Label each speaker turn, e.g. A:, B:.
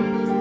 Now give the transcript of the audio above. A: Lord.